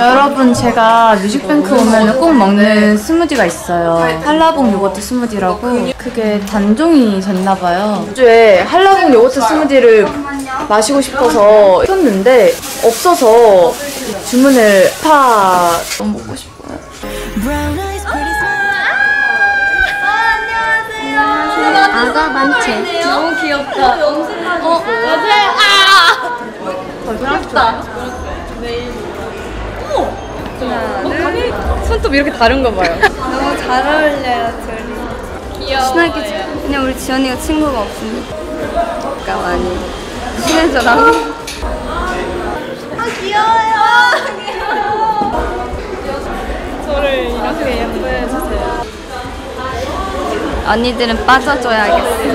여러분 제가 뮤직뱅크 오면 꼭 먹는 스무디가 있어요. 한라봉 요거트 스무디라고 그게 단종이 됐나 봐요. 주에 한라봉 요거트 스무디를 마시고 싶어서 켰는데 없어서 주문을 파 너무 먹고 싶어요. 아가 만채. 너무 귀엽다. 어, 맞아요. 아! 귀엽다. 어머! 손톱 이렇게 다른 거 봐요. 너무 잘 어울려요, 둘이. 귀여워. 친하게, 지- 그냥 우리 지연이가 친구가 없으니까. 그러니까 많이 친해져라고. 아, 귀여워요. 저를 이렇게 예뻐해 주세요. 언니들은 빠져줘야겠어.